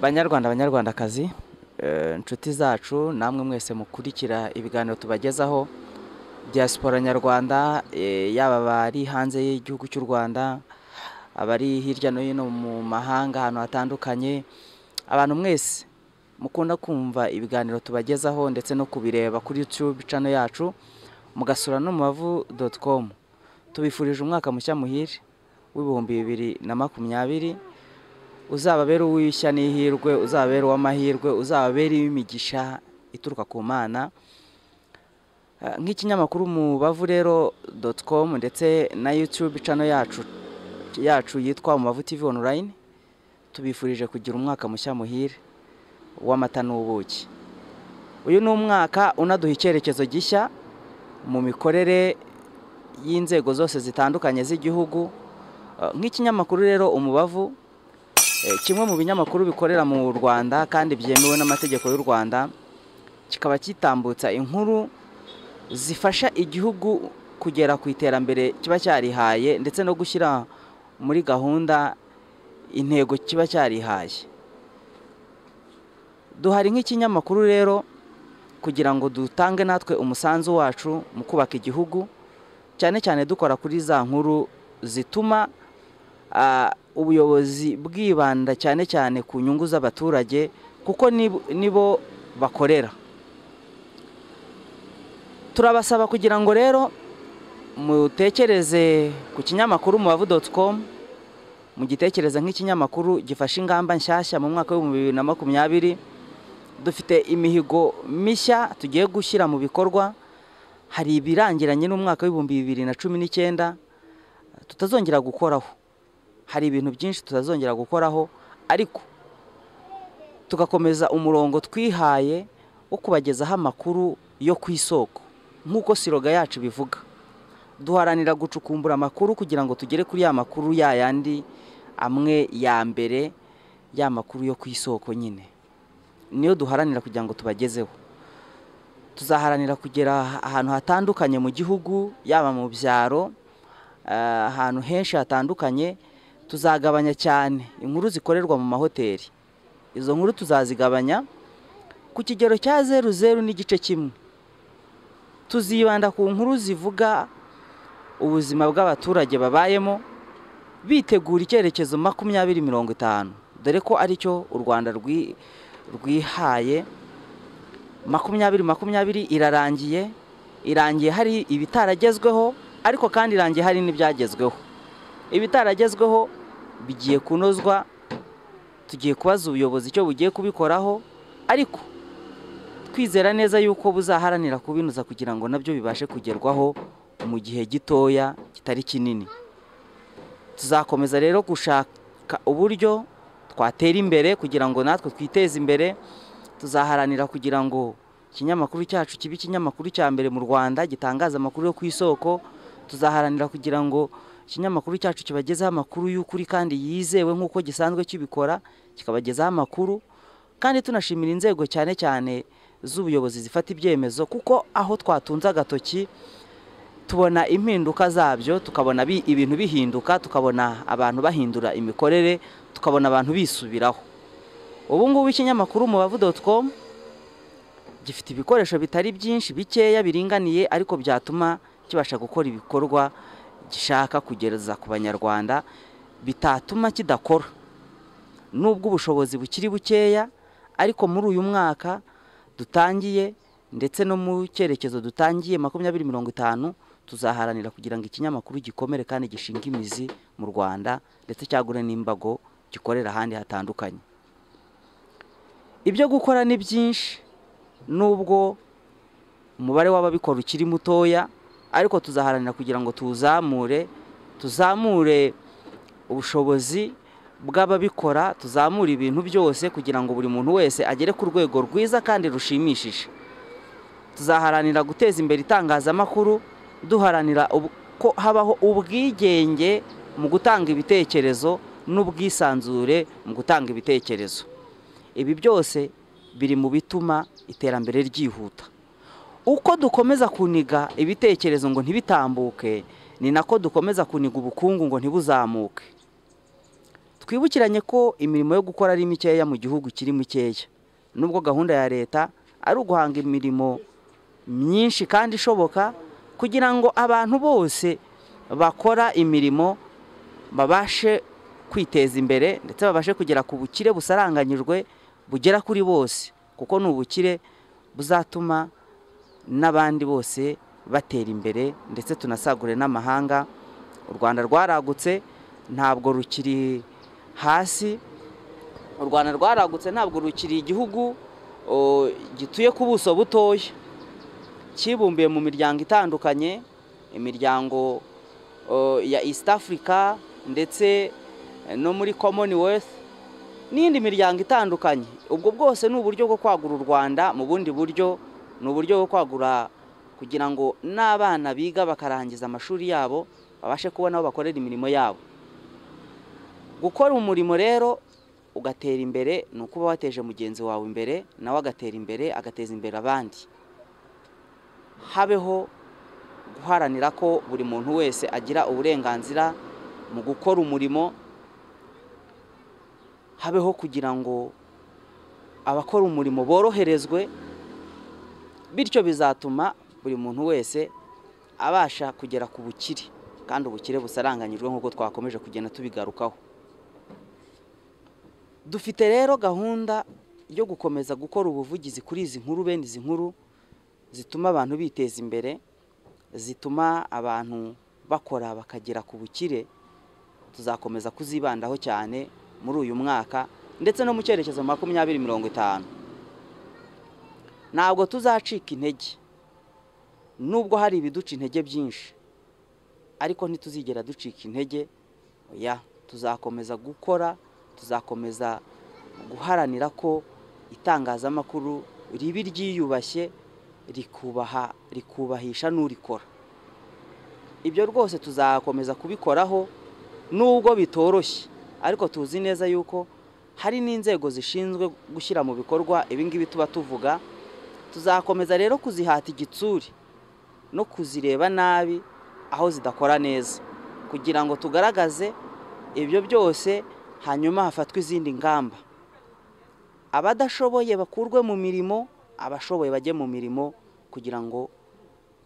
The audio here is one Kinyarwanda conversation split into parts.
banyarwanda banyarwandakazi inshuti zacu namwe mwese mukurikira ibiganiro tubagezaho. Diaspora nyarwanda yaba abari hanze y'igihugu cy'u rwanda abari hirya no hino mu mahanga ahantu hatandukanye abantu mwese mukunda kumva ibiganiro tubagezaho ndetse no kubireba kuri YouTube channel yacu mugasura no mubavu doti komu tubifurije umwaka mushya muhire w'ibihumbi bibiri na makumyabiri. Uzababere uw'ishya n'ihirwe uzababere uw'amahirwe uzababere uw'imigisha ituruka ku mana. Nk'ikinyamakuru mubavu rero doti komu ndetse na YouTube channel yacu yacu yitwa mubavu TV online tubifurije kugira umwaka mushya muhire w'amata n'ubuki. Uyu ni umwaka unaduha icyerekezo gishya mu mikorere y'inzego zose zitandukanye z'igihugu. Nk'ikinyamakuru rero umubavu kimwe mu binyamakuru bikorera mu rwanda kandi byemewe n'amategeko y'u rwanda kikaba kitambutsa inkuru zifasha igihugu kugera ku iterambere kiba cyarihaye ndetse no gushyira muri gahunda intego kiba cyarihaye. Duhari nk'ikinyamakuru rero kugira ngo dutange natwe umusanzu wacu mu kubaka igihugu cyane cyane dukora kuri za nkuru zituma ubuyobozi bwibanda cyane cyane ku nyungu z'abaturage kuko nibo bakorera. Turabasaba kugira ngo rero mutekereze ku kinyamakuru mubavu doti komu mugitekereze nk'ikinyamakuru gifashe ingamba nshyashya mu mwaka w'ibihumbi bibiri na makumyabiri. Dufite imihigo mishya tugiye gushyira mu bikorwa. Hari ibirangiranye n'umwaka w'ibihumbi bibiri na cumi n'icyenda. Tutazongera gukoraho. Hari ibintu byinshi tutazongera gukoraho ariko tugakomeza umurongo twihaye wo kubagezaho amakuru yo ku isoko nk'uko siroga yacu bivuga. Duharanira gucukumbura amakuru kugira ngo tugere kuri ya makuru ya yandi amwe ya mbere ya makuru yo ku isoko nyine. Niyo duharanira kugira ngo tubagezeho. Tuzaharanira kugera ahantu hatandukanye mu gihugu yaba mu byaro ahantu henshi hatandukanye tuzagabanya cyane. Inkuru zikorerwa mu mahoteli. Izo nkuru tuzazigabanya ku kigero cya zeru zeru n'igice kimwe. Tuzibanda ku nkuru zivuga ubuzima bw'abaturage babayemo bitegura icyerekezo makumyabiri mirongo itanu. Dore ko ari cyo u rwanda rwihaye. Makumyabiri makumyabiri irarangiye. Irangiye hari ibitaragezweho ariko kandi irangiye hari n'ibyagezweho. Ibitaragezweho bigiye kunozwa tugiye kubaza ubuyobozi icyo bugiye kubikoraho ariko twizera neza yuko buzaharanira kubinoza kugira ngo na byo bibashe kugerwaho mu gihe gitoya kitari kinini. Tuzakomeza rero gushaka uburyo twatera imbere kugira ngo natwe twiteze imbere tuzaharanira kugira ngo ikinyamakuru cyacu kibe ikinyamakuru cya mbere mu rwanda gitangaza amakuru yo ku isoko tuzaharanira kugira ngo ikinyamakuru cyacu kibagezeho amakuru y'ukuri kandi yizewe nk'uko gisanzwe kibikora kikabagezaho amakuru. Kandi tunashimira inzego cyane cyane z'ubuyobozi zifata ibyemezo kuko aho twatunze agatoki tubona impinduka zabyo tukabona ibintu bihinduka tukabona abantu bahindura imikorere tukabona abantu bisubiraho. Ubu ngubu ikinyamakuru mubavu doti gifite ibikoresho bitari byinshi bikeya biringaniye ariko byatuma kibasha gukora ibikorwa gishaka kugereza ku banyarwanda bitatuma kidakora. Nubwo ubushobozi bukiri bukeya ariko muri uyu mwaka dutangiye ndetse no mu cyerekezo dutangiye makumyabiri mirongo itanu tuzaharanira kugira ngo ikinyamakuru gikomere kandi gishinge imizi mu rwanda ndetse cyagure n'imbago gikorera ahandi hatandukanye. Ibyo gukora ni byinshi nubwo umubare w'ababikora ukiri mutoya ariko tuzaharanira kugira ngo tuwuzamure tuzamure ubushobozi bw'ababikora tuzamure ibintu byose kugira ngo buri muntu wese agere ku rwego rwiza kandi rushimishije. Tuzaharanira guteza imbere itangazamakuru duharanira ko habaho ubwigenge mu gutanga ibitekerezo n'ubwisanzure mu gutanga ibitekerezo. Ibi byose biri mu bituma iterambere ryihuta. Uko dukomeza kuniga ibitekerezo ngo ntibitambuke ni nako dukomeza kuniga ubukungu ngo ntibuzamuke. Twibukiranye ko imirimo yo gukora ari mikeya mu gihugu kiri mikeya. Nubwo gahunda ya leta ari uguhanga imirimo myinshi kandi ishoboka kugira ngo abantu bose bakora imirimo babashe kwiteza imbere ndetse babashe kugera ku bukire busaranganyijwe bugera kuri bose kuko ni ubukire buzatuma n'abandi bose batera imbere ndetse tunasagure n'amahanga. U rwanda rwaragutse ntabwo rukiri hasi. U rwanda rwaragutse ntabwo rukiri igihugu gituye ku buso butoya. Kibumbiye mu miryango itandukanye imiryango ya east africa ndetse no muri commonwealth n'indi miryango itandukanye. Ubwo bwose ni uburyo bwo kwagura u rwanda mu bundi buryo ni uburyo bwo kwagura kugira ngo n'abana biga bakarangiza amashuri yabo babashe kubona aho bakorera imirimo yabo. Gukora umurimo rero ugatera imbere ni ukuba wateje mugenzi wawe imbere nawe agatera imbere agateza imbere abandi. Habeho guharanira ko buri muntu wese agira uburenganzira mu gukora umurimo habeho kugira ngo abakora umurimo boroherezwe bityo bizatuma buri muntu wese abasha kugera ku bukire kandi ubukire busaranganyijwe nk'uko twakomeje kugenda tubigarukaho. Dufite rero gahunda yo gukomeza gukora ubuvugizi kuri izi nkuru bene izi nkuru zituma abantu biteza imbere zituma abantu bakora bakagera ku bukire tuzakomeza kuzibandaho cyane muri uyu mwaka ndetse no mu cyerekezo makumyabiri mirongo itanu. Ntabwo tuzacika intege. Nubwo hari ibiduca intege byinshi. Ariko ntituzigera ducika intege. Oya tuzakomeza gukora tuzakomeza guharanira ko itangazamakuru ribi ryiyubashye rikubaha rikubahisha n'urikora. Ibyo rwose tuzakomeza kubikoraho nubwo bitoroshye. Ariko tuzi neza yuko hari n'inzego zishinzwe gushyira mu bikorwa ibingibi tuba tuvuga tuzakomeza rero kuzihata igitsuri no kuzireba nabi aho zidakora neza. Kugira ngo tugaragaze ibyo byose hanyuma hafatwe izindi ngamba. Abadashoboye bakurwe mu mirimo abashoboye bajye mu mirimo kugira ngo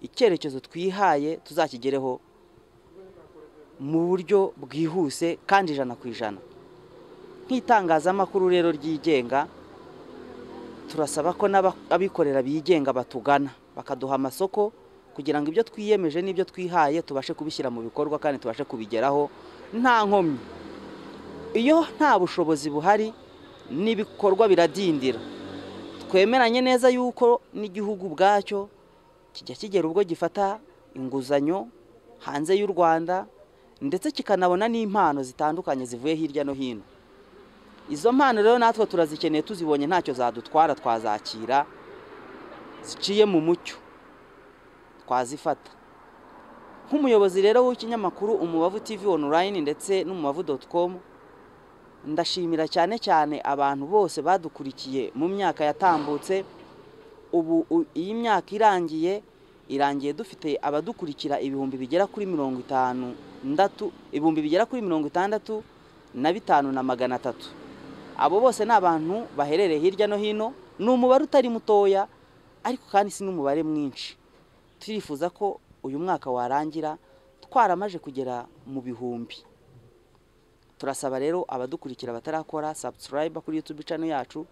icyerekezo twihaye tuzakigereho mu buryo bwihuse kandi ijana ku ijana. Nk'itangazamakuru rero ryigenga turasaba ko n'abikorera bigenga batugana bakaduha amasoko kugira ngo ibyo twiyemeje n'ibyo twihaye tubashe kubishyira mu bikorwa kandi tubashe kubigeraho nta nkomyi. Iyo nta bushobozi buhari n'ibikorwa biradindira. Twemeranye neza yuko n'igihugu ubwacyo kijya kigera ubwo gifata inguzanyo hanze y'u rwanda ndetse kikanabona n'impano zitandukanye zivuye hirya no hino. Izo mpano rero natwe turazikeneye tuzibonye ntacyo zadutwara twazakira ziciye mu mucyo. Twazifata. Nk'umuyobozi rero w'ikinyamakuru umubavu tv online ndetse n'umubavu doti komu ndashimira cyane cyane abantu bose badukurikiye mu myaka yatambutse. Ubu iyi myaka irangiye irangiye dufite abadukurikira ibihumbi bigera kuri mirongo itanu ndatu ibihumbi bigera kuri mirongo itandatu na bitanu na magana atatu. Abo bose ni abantu baherereye hirya no hino ni umubare utari mutoya ariko kandi si n'umubare mwinshi. Turifuza ko uyu mwaka warangira twaramaje kugera mu bihumbi. Turasaba rero abadukurikira batarakora subscribe kuri youtube channel yacu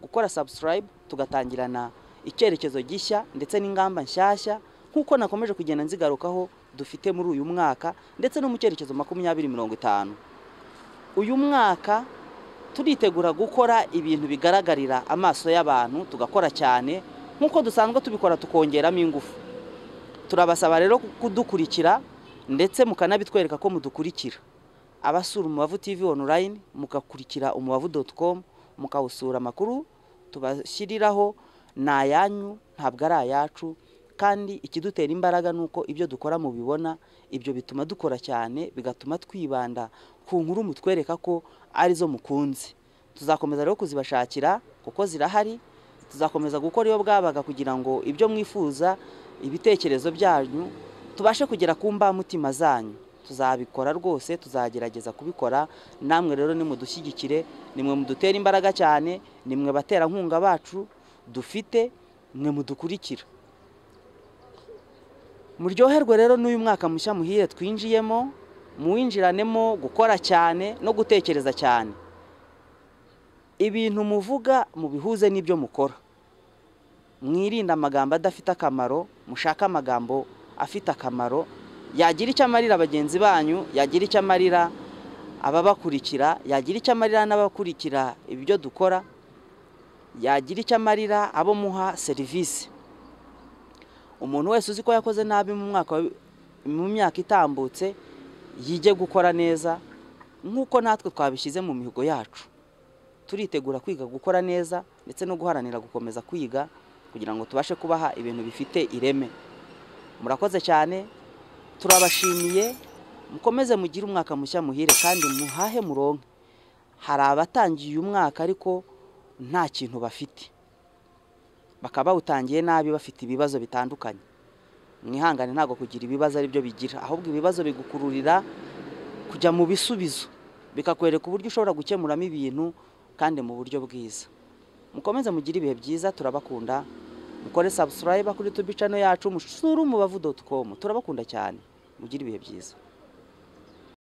gukora subscribe tugatangirana icyerekezo gishya ndetse n'ingamba nshyashya nk'uko nakomeje kugenda nzigarukaho dufite muri uyu mwaka ndetse no mu cyerekezo makumyabiri mirongo itanu. Uyu mwaka turitegura gukora ibintu bigaragarira amaso y'abantu tugakora cyane. Nk'uko dusanzwe tubikora tukongeramo ingufu. Turabasaba rero kudukurikira ndetse mukanabitwereka ko mudukurikira. Abasura umubavu tv online mugakurikira umubavu komu mukawusura amakuru tubashyiriraho ni ayanyu ntabwo ari ayacu. Kandi ikidutera imbaraga ni uko ibyo dukora mubibona ibyo bituma dukora cyane bigatuma twibanda ku nkuru mutwereka ko ari zo mukunze tuzakomeza rero kuzibashakira kuko zirahari tuzakomeza gukora iyo bwabaga kugira ngo ibyo mwifuza ibitekerezo byanyu tubashe kugera ku mbamutima zanyu. Tuzabikora rwose tuzagerageza kubikora namwe rero nimudushyigikire nimwe mudutera imbaraga cyane nimwe baterankunga bacu dufite mwe mudukurikira. Muryoherwe rero n'uyu mwaka mushya muhire twinjiyemo muwinjiranemo gukora cyane no gutekereza cyane. Ibintu muvuga mubihuze n'ibyo mukora. Mwirinde amagambo adafite akamaro mushake amagambo afite akamaro. Yagira icyo amarira bagenzi banyu yagira icyo amarira ababakurikira yagira icyo amarira n'abakurikira ibyo dukora yagira icyo amarira abo muha serivisi. Umuntu wese uzi ko yakoze nabi mu mwaka mu myaka itambutse yige gukora neza nk'uko natwe twabishyize mu mihigo yacu. Turitegura kwiga gukora neza ndetse no guharanira gukomeza kwiga kugira ngo tubashe kubaha ibintu bifite ireme. Murakoze cyane turabashimiye mukomeze mugire umwaka mushya muhire kandi muhahe muronke. Hari abatangiye uyu mwaka ariko nta kintu bafite. Bakaba bawutangiye nabi bafite ibibazo bitandukanye. Mwihangane ntabwo kugira ibibazo ari byo bigira ahubwo ibibazo bigukururira kujya mu bisubizo. Bikakwereka uburyo ushobora gukemuramo ibintu kandi mu buryo bwiza. Mukomeze mugire ibihe byiza turabakunda. Mukore subscribe kuri tubi channel yacu musuru umubavu doti komu turabakunda cyane. Mugire ibihe byiza.